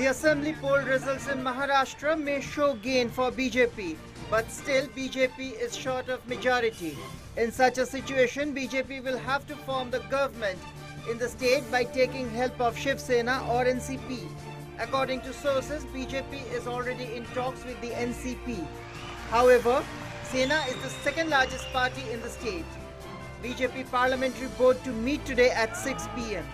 The assembly poll results in Maharashtra may show gain for BJP, but still BJP is short of majority. In such a situation, BJP will have to form the government in the state by taking help of Shiv Sena or NCP. According to sources, BJP is already in talks with the NCP. However, Sena is the second largest party in the state. BJP parliamentary board to meet today at 6 pm.